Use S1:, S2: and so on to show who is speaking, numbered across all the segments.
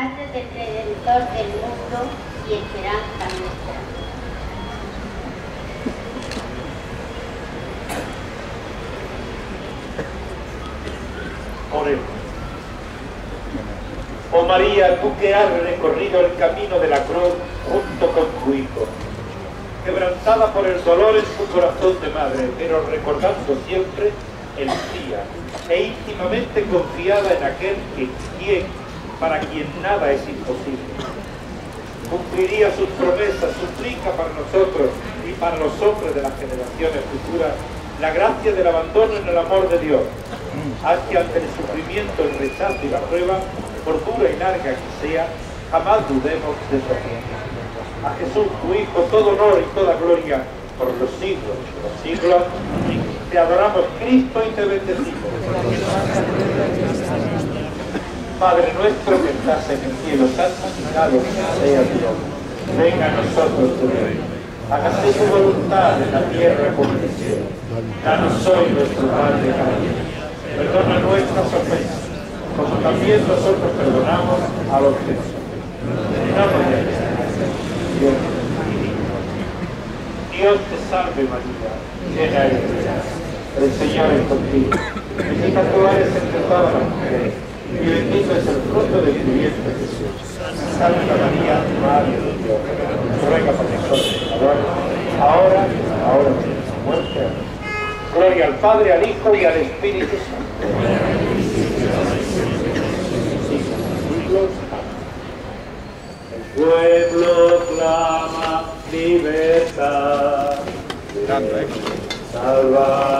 S1: Madre del Redentor del mundo y esperanza nuestra.
S2: Oremos. Oh María, tú que has recorrido el camino de la cruz junto con tu Hijo, quebrantada por el dolor en su corazón de madre, pero recordando siempre el día e íntimamente confiada en aquel que quien, para quien nada es imposible. Cumpliría sus promesas, suplica para nosotros y para los hombres de las generaciones futuras la gracia del abandono en el amor de Dios. Que ante el sufrimiento, el rechazo y la prueba, por dura y larga que sea, jamás dudemos de su. A Jesús, tu Hijo, todo honor y toda gloria por los siglos de los siglos. Te adoramos, Cristo, y te bendecimos. Padre nuestro que estás en el cielo, santificado sea tu nombre. Venga a nosotros tu reino. Hágase tu voluntad en la tierra como en el cielo. Danos hoy nuestro pan de cada día. Perdona nuestras ofensas, como también nosotros perdonamos a los que nos ofenden. Dios, te salve María, llena eres de gracia. El Señor es contigo. Bendita tú eres entre todas las y bendito es el fruto de tu vientre Jesús. Santa María, Madre de Dios, ruega por nosotros, pecadores, ahora, ahora y en nuestra muerte. Gloria al Padre, al Hijo y al Espíritu Santo. El pueblo clama libertad. Sálvanos.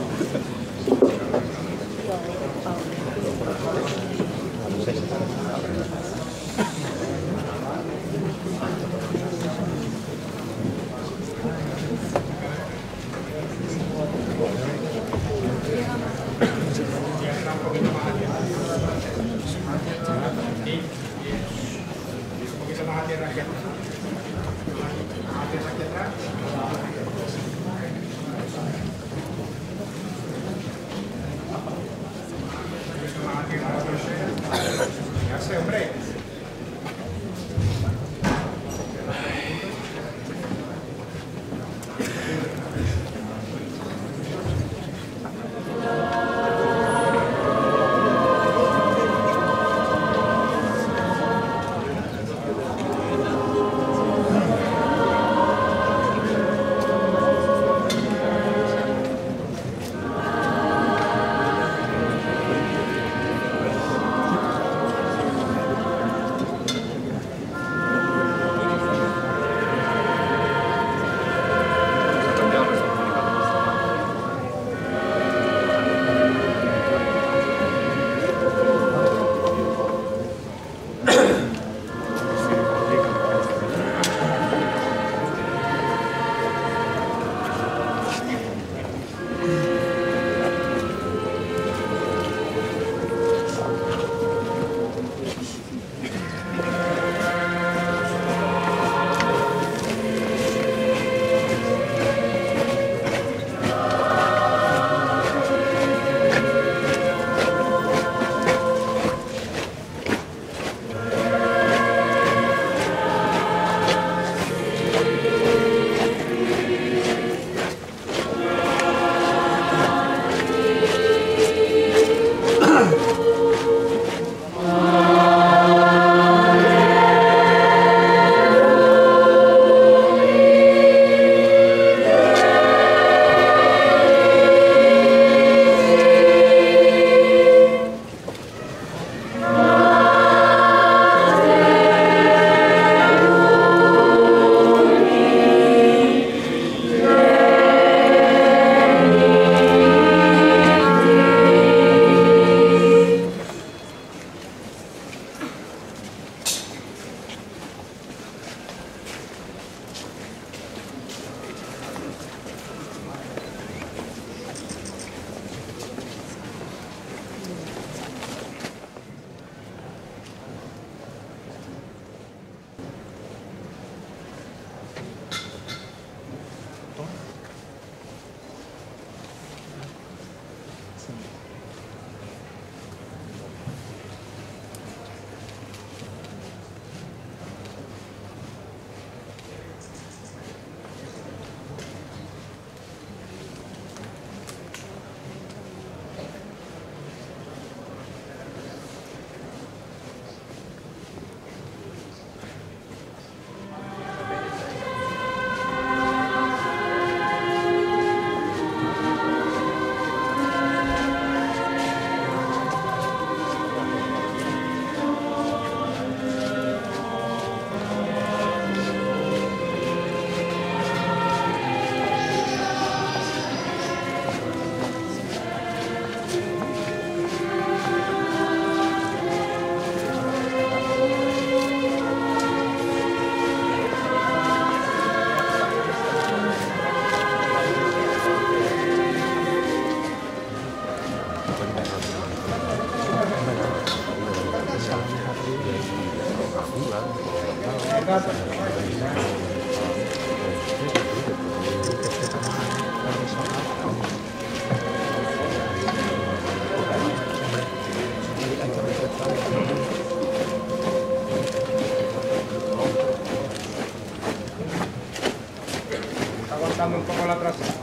S2: Já saiu o?
S3: Aguantando un poco la trasera.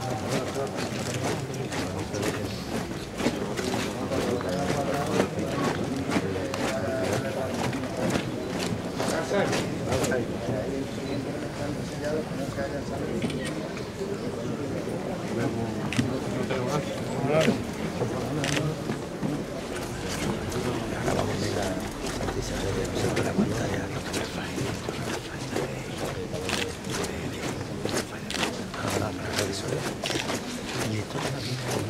S4: Ahora ですよね。